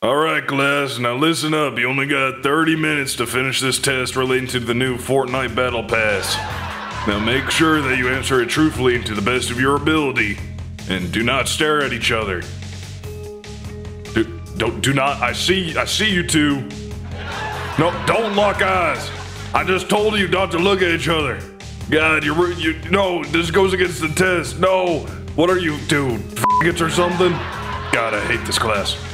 Alright, class, now listen up. You only got 30 minutes to finish this test relating to the new Fortnite Battle Pass. Now make sure that you answer it truthfully and to the best of your ability. And do not stare at each other. Do, don't, do not, I see, I see you two. No, don't lock eyes. I just told you not to look at each other. God, you're, you, no, this goes against the test. No, what are you, dude, f***its or something? God, I hate this class.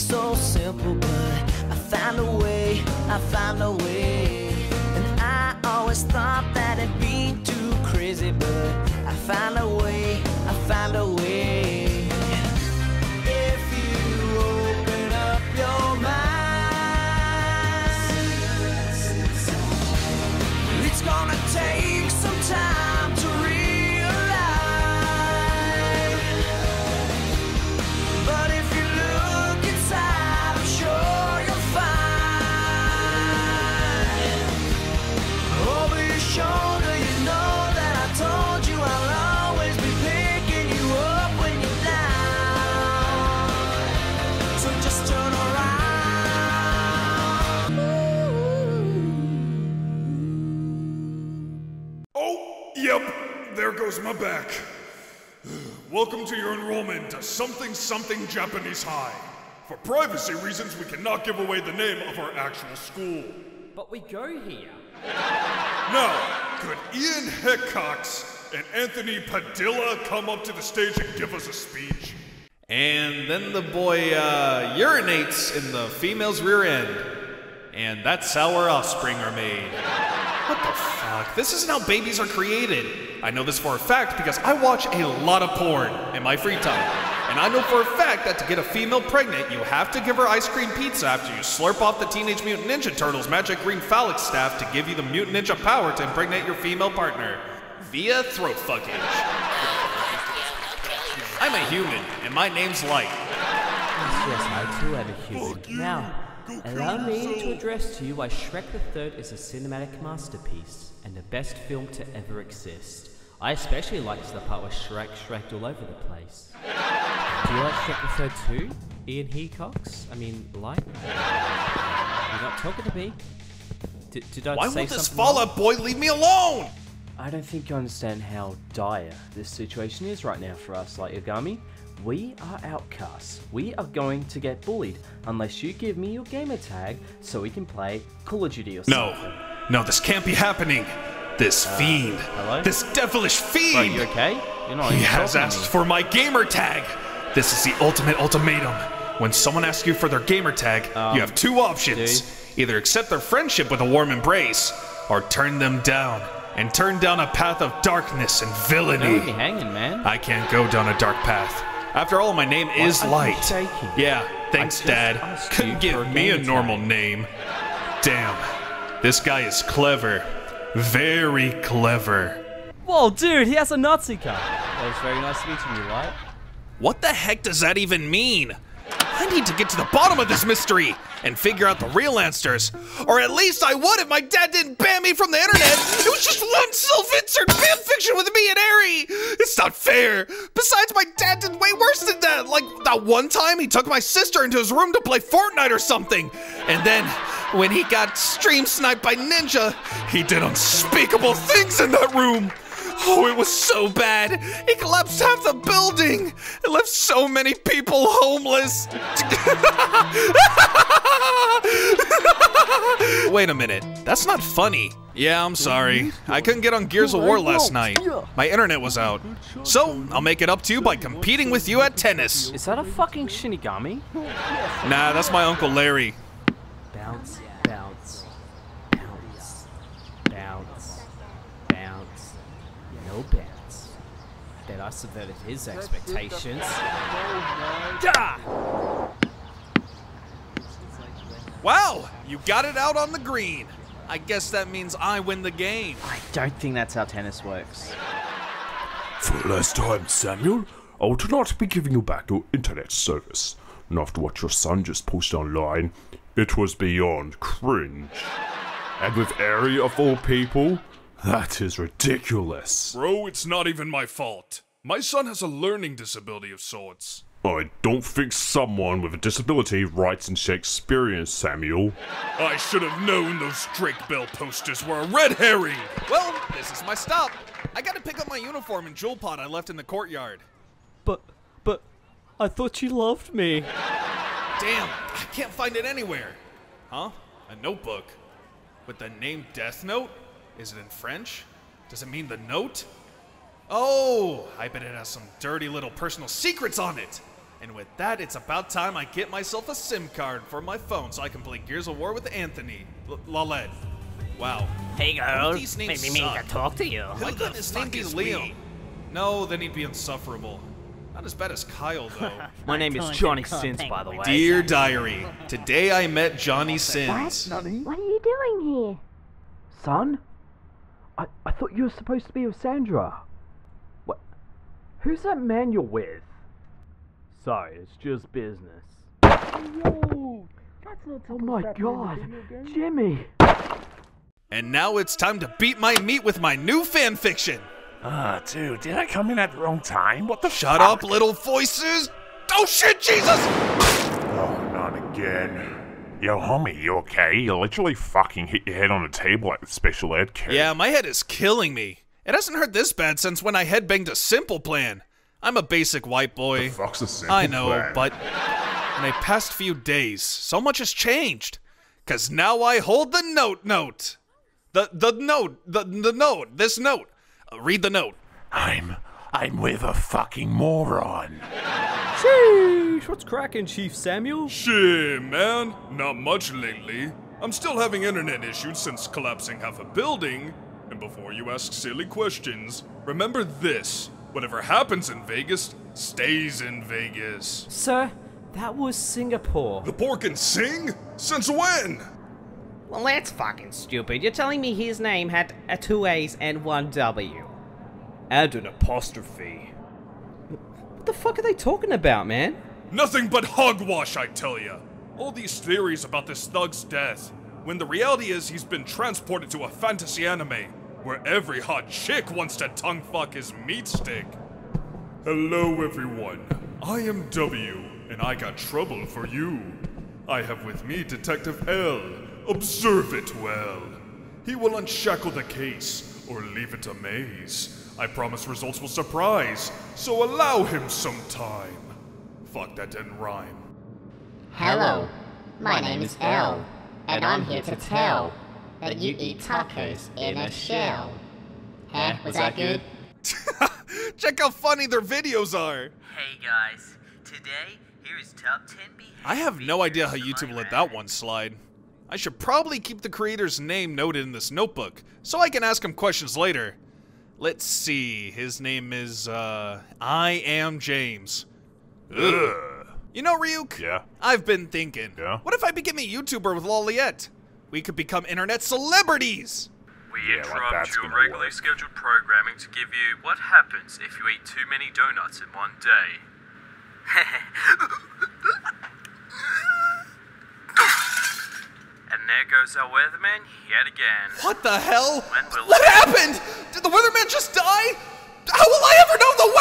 So simple. But I found a way, I found a way. And I always thought that it'd be too crazy. But I found a way, I found a way. Shoulder, you know that I told you I'll always be picking you up when you're down. So just turn around. Oh, yep, there goes my back. Welcome to your enrollment to something something Japanese High. For privacy reasons, we cannot give away the name of our actual school. But we go here. Now, could Ian Hecox and Anthony Padilla come up to the stage and give us a speech? And then the boy uh, urinates in the female's rear end. And that's how our offspring are made. What the fuck? This isn't how babies are created. I know this for a fact because I watch a lot of porn in my free time. And I know for a fact that to get a female pregnant, you have to give her ice cream pizza after you slurp off the Teenage Mutant Ninja Turtles magic green phallic staff to give you the mutant ninja power to impregnate your female partner via throat fuckage. I'm a human, and my name's Light. Yes, yes, I too am a human. Now, allow me to address to you why Shrek the Third is a cinematic masterpiece and the best film to ever exist. I especially liked the part where Shrek Shreked all over the place. Do you like Shrek the Third too, Ian Hecox? I mean, Light? You're not talking to me. Did, did I Why say won't this something Fall Boy leave me alone? I don't think you understand how dire this situation is right now for us, Light Yagami. We are outcasts. We are going to get bullied unless you give me your gamer tag so we can play Call of Duty or No, something. no, this can't be happening. This uh, fiend, hello? this devilish Are fiend, you okay? You're not he even has talking to asked me. for my gamer tag. This is the ultimate ultimatum. When someone asks you for their gamer tag, you um, have two options: either accept their friendship with a warm embrace, or turn them down and turn down a path of darkness and Don't villainy. leave me hanging, man. I can't go down a dark path. After all, my name is are you Light. shaking? Yeah, thanks, Dad. Couldn't give me a normal tag. name. Damn, this guy is clever. Very clever. Whoa, dude, he has a Nazi car. That was very nice meeting you, Light. What the heck does that even mean? I need to get to the bottom of this mystery and figure out the real answers. Or at least I would if my dad didn't ban me from the internet. It was just one self-insert fanfiction with me and Harry. It's not fair. Besides, my dad did way worse than that. Like that one time he took my sister into his room to play Fortnite or something. And then when he got stream sniped by Ninja, he did unspeakable things in that room. Oh, it was so bad. It collapsed half the building It left so many people homeless. Wait a minute. That's not funny. Yeah, I'm sorry. I couldn't get on Gears of War last night. My internet was out. So, I'll make it up to you by competing with you at tennis. Is that a fucking Shinigami? Nah, that's my Uncle Larry. Bet I subverted his expectations. Wow, you got it out on the green. I guess that means I win the game. I don't think that's how tennis works. For the last time, Samuel, I will not be giving you back your internet service. And after what your son just posted online, it was beyond cringe. And with Ari of all people, that is ridiculous. Bro, it's not even my fault. My son has a learning disability of sorts. I don't think someone with a disability writes in Shakespearean, Samuel. I should have known those Drake Bell posters were a red herring. Well, this is my stop. I gotta pick up my uniform and Juul pod I left in the courtyard. But, but, I thought you loved me. Damn, I can't find it anywhere. Huh? A notebook. With the name Death Note? Is it in French? Does it mean the note? Oh, I bet it has some dirty little personal secrets on it. And with that, it's about time I get myself a SIM card for my phone so I can play Gears of War with Anthony. L- Lalette. Wow. Hey girl, These names maybe mean suck. to talk to you. Why couldn't his name be Liam? No, then he'd be insufferable. Not as bad as Kyle, though. My name is Johnny Sins, by the way. Dear Diary, today I met Johnny Sins. What are you doing here? Son? I, I thought you were supposed to be with Sandra. What? Who's that man you're with? Sorry, it's just business. Whoa! That's not Oh my god, Jimmy! And now it's time to beat my meat with my new fan fiction. Ah, dude, did I come in at the wrong time? What the Shut up, little voices! Oh shit, Jesus! Oh, not again. Yo, homie, you okay? You literally fucking hit your head on a table like the special ed kid. Yeah, my head is killing me. It hasn't hurt this bad since when I headbanged a simple plan. I'm a basic white boy. The Fuck's a simple I know, plan. but in the past few days, so much has changed. Cause now I hold the note note. The the note, the the note, this note. Uh, read the note. I'm. I'm with a fucking moron. Sheesh, what's cracking, Chief Samuel? Shit, man. Not much lately. I'm still having internet issues since collapsing half a building. And before you ask silly questions, remember this. Whatever happens in Vegas stays in Vegas. Sir, that was Singapore. The pork can sing? Since when? Well, that's fucking stupid. You're telling me his name had a two A's and one W. And an apostrophe. What the fuck are they talking about, man? Nothing but hogwash, I tell ya. All these theories about this thug's death, when the reality is he's been transported to a fantasy anime where every hot chick wants to tongue fuck his meat stick. Hello, everyone. I am W, and I got trouble for you. I have with me Detective L. Observe it well. He will unshackle the case or leave it a maze. I promise results will surprise, so allow him some time. Fuck, that didn't rhyme. Hello, my name is L, and I'm here to tell that you eat tacos in a shell. Huh? Was that good? Check how funny their videos are. Hey guys, today here is top 10 behaviors. I have no idea how YouTube let that one slide. I should probably keep the creator's name noted in this notebook so I can ask him questions later. Let's see. His name is uh iAmJames. Ugh. You know, Ryuk? Yeah? I've been thinking. Yeah? What if I became a YouTuber with Lawliet? We could become internet celebrities. We Yeah, interrupt that's your gonna regularly work. scheduled programming to give you what happens if you eat too many donuts in one day. and there goes our weatherman yet again. What the hell? When will- What happened? Did the weatherman just die? How will I ever know the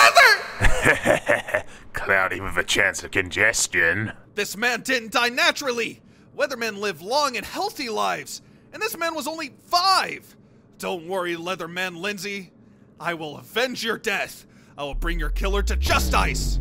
weather? Cloudy with a chance of congestion. This man didn't die naturally. Weathermen live long and healthy lives, and this man was only five. Don't worry, Weatherman Lindsay. I will avenge your death. I will bring your killer to justice.